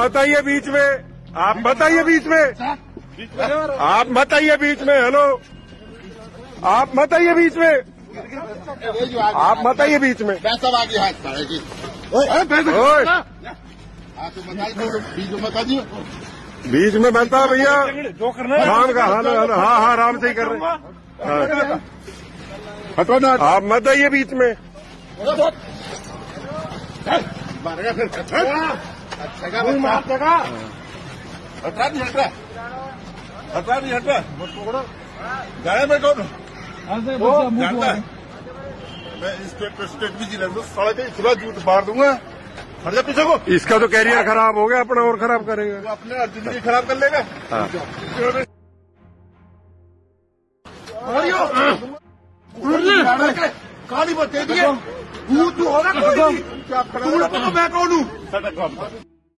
मत आइए बीच में। आप बताइए बीच में। आप मत आइए बीच में हेलो। आप मत आइए बीच में। आप मत आइए बीच में। पैसा आगे हाथ खड़ा जी। ओए। हाँ बताइए बीच में बता दिए बीच में बनता भैया। जो करना है। राम का हाल हाल- हाँ हाँ आराम से ही कर रहे हैं। हाँ। हटो ना। आप मत आइए बीच में। अच्छा का बच्चा हटा नहीं हट हटा नहीं हट रहा गाय कौन? जानता है मैं स्टेट स्टेट भी जिला साढ़े के इतना जूत मार दूँगा। हट जा पीछे को। इसका तो कैरियर खराब हो गया अपना और खराब करेगा। अपने ज़िंदगी खराब कर लेगा। हाँ। कहानी बता दिए। तू तू होगा कोई? नहीं। तू तो मैं कौन हूँ?